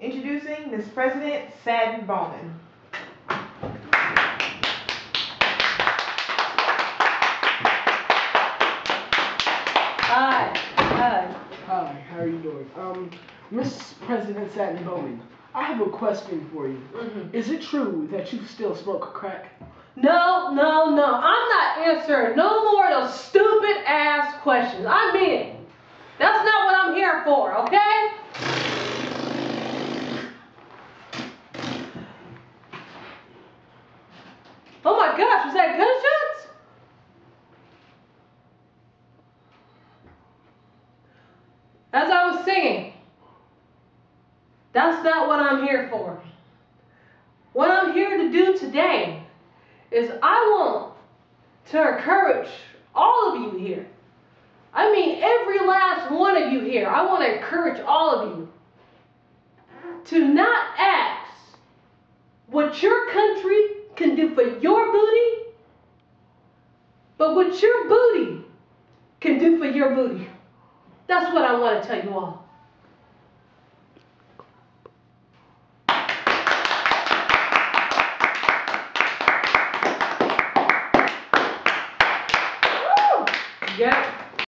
Introducing Miss President Satin Bowman. Hi. Hi. Hi, how are you doing? Um, Miss President Satin Bowman, I have a question for you. Mhm. Is it true that you still smoke crack? No, no, no. I'm not answering no more of those stupid ass questions. I mean it. That's not what I'm here for, okay? Gosh, was that gunshots? As I was saying, that's not what I'm here for. What I'm here to do today is I want to encourage all of you here. I mean, every last one of you here. I want to encourage all of you to not ask what your country But what your booty can do for your booty, that's what I want to tell you all. Woo! Yeah.